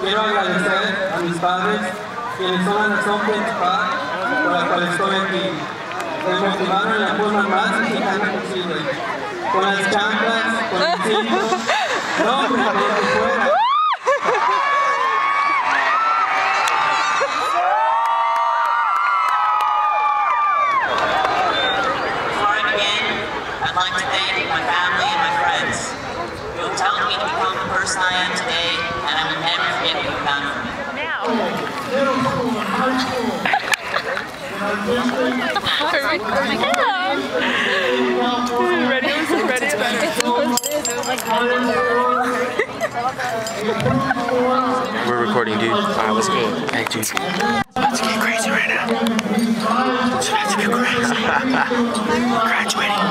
Quiero agradecer a mis padres, quienes son la razón principal por la cual estoy aquí. Me motivaron de la forma más mexicana posible. Con las chanclas, con los no, fuera. Oh We're recording, dude. Alright, what's good? Hey, dude. It's about to get crazy right now. It's about to get crazy. Graduating.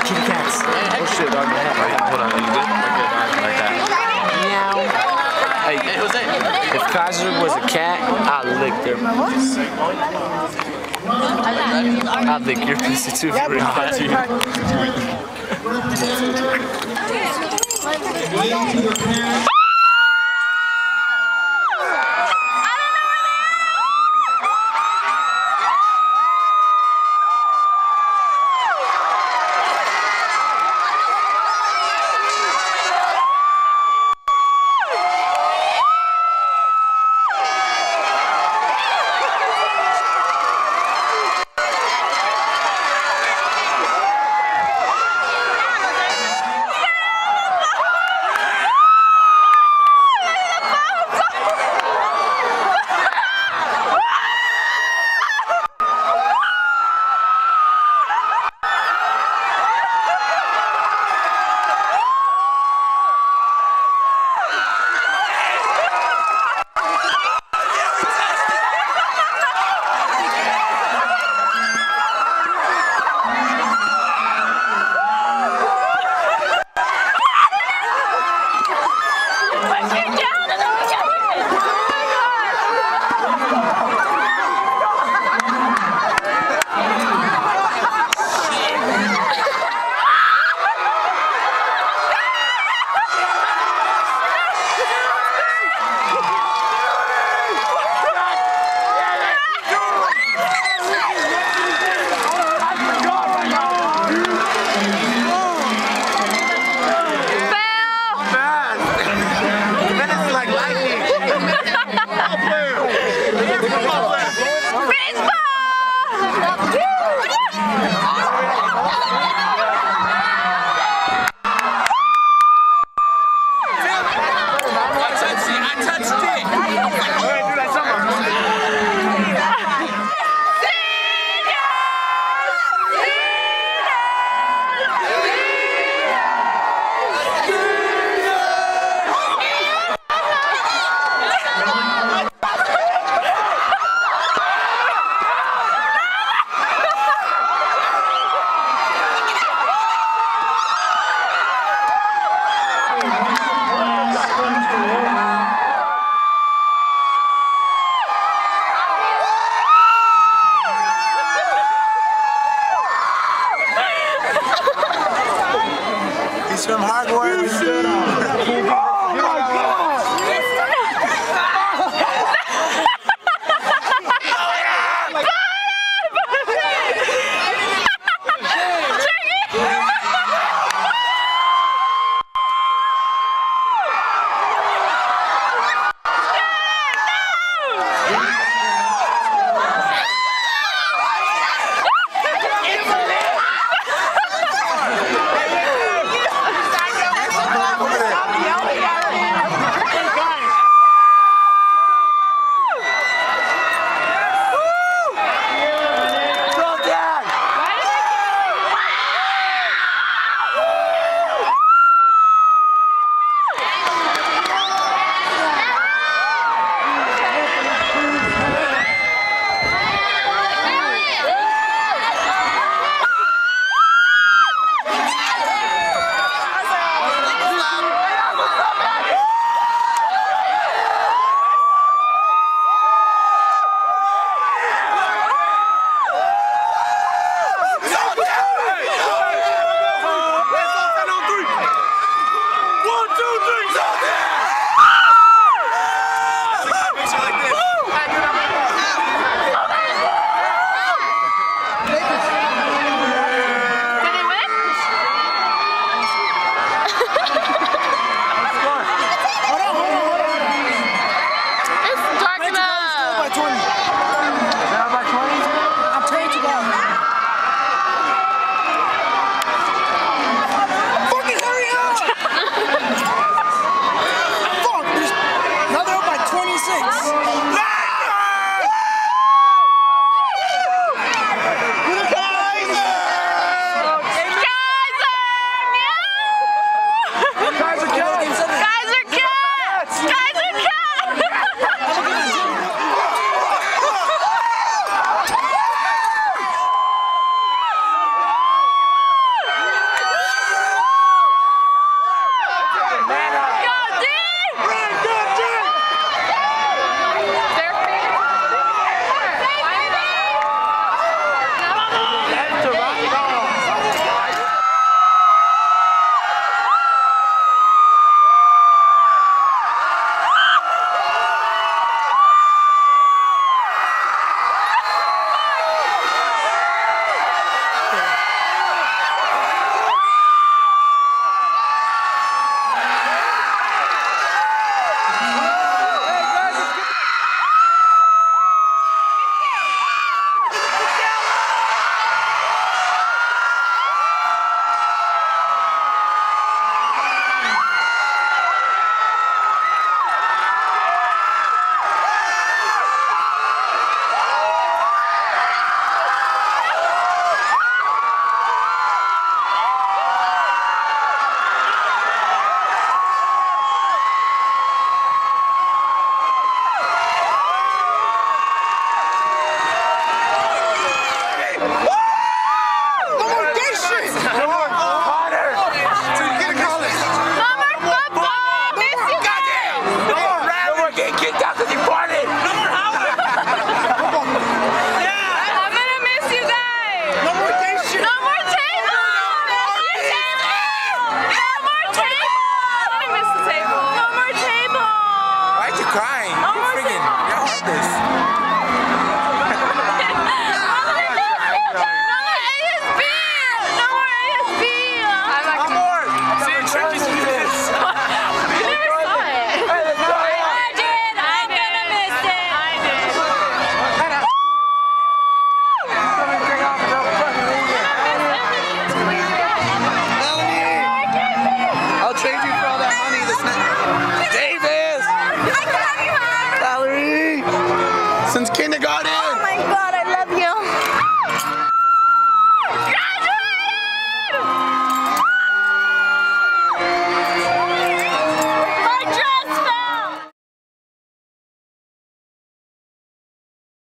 Kitty cats. Oh shit, dog. Right, hold on, are you good? Like that. Hey, hey, Jose. If Kaiser was a cat, I'd lick their I'd lick your pussy too for real, dude. To Go, Since kindergarten!